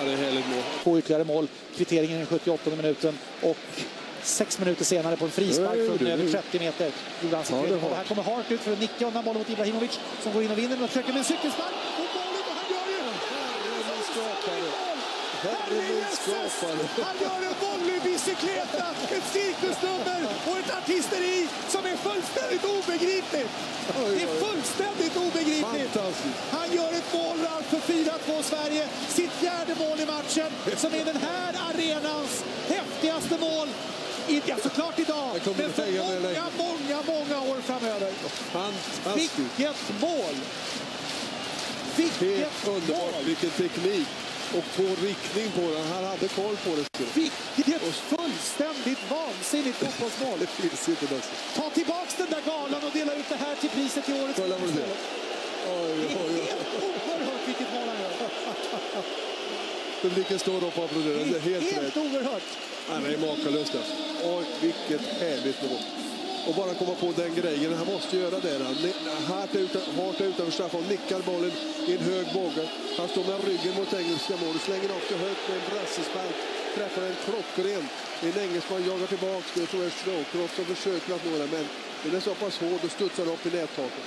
enligt mål. På ytterligare mål. Kvitteringen i den 78 minuten. Och sex minuter senare på en frispark från över du. 30 meter gjorde han Ja, det. Här kommer Hart ut för att nicka undan bollen mot Ibrahimovic som går in och vinner och försöker med en cykelspark. Och han gör ju... Han gör en volleybicicleta, ett cirkusnummer och ett artisteri som är fullständigt obegripligt. Det är fullständigt obegripligt. Fantastiskt. Han gör ett mål för 4-2 Sverige. Sitt fjärde mål i matchen som är den här arenans häftigaste mål. I, ja, såklart idag, men för många, många, många år framöver. Fantastiskt. Vilket mål! Vilket Helt underbart. mål! Vilken teknik. Och få riktning på den. Han hade koll på det. Vilket fullständigt vansinnigt fotbollsmål! Det finns inte nästan. Ta tillbaks den där galan och dela ut det här till priset till årets fotbollsmål. Oj, Det är oj, oj. helt oerhört vilket mål han gör. Publiken står upp och applåderar. Det är helt rätt. Helt oerhört. Han är makalös. alltså. Oj, vilket härligt mål. Och bara komma på den grejen. Han måste göra det. Hart utan, Hart utanför straffområdet, nickar bollen i en hög båge. Han står med ryggen mot engelska mål, slänger upp det högt med en brassespark. Träffar en klockren. En engelsman jagar tillbaka. Det tror jag är Snowcroft som försöker att nå den, men den är så pass hård och studsar upp i nättaket.